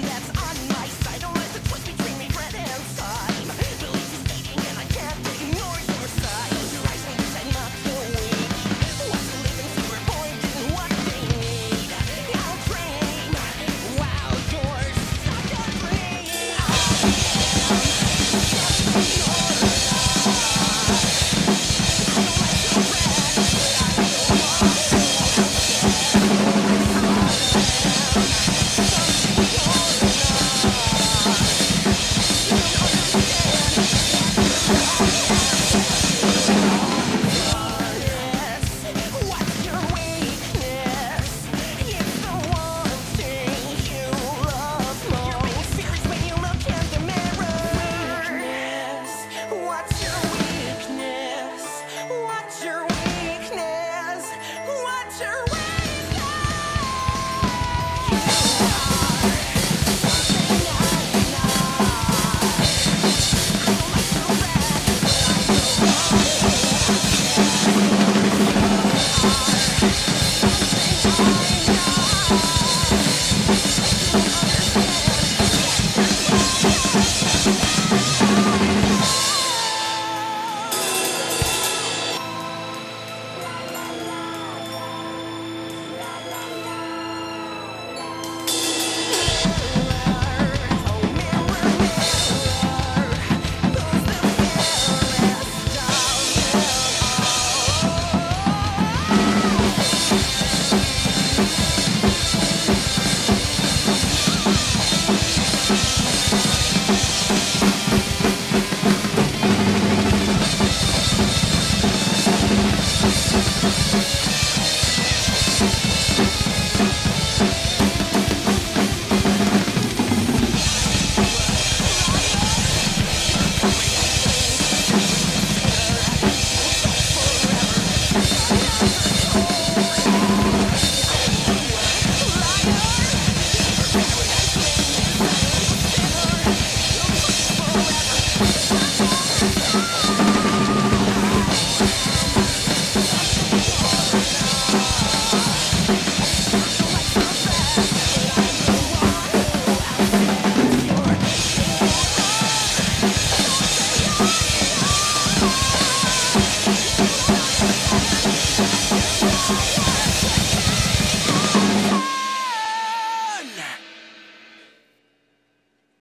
that's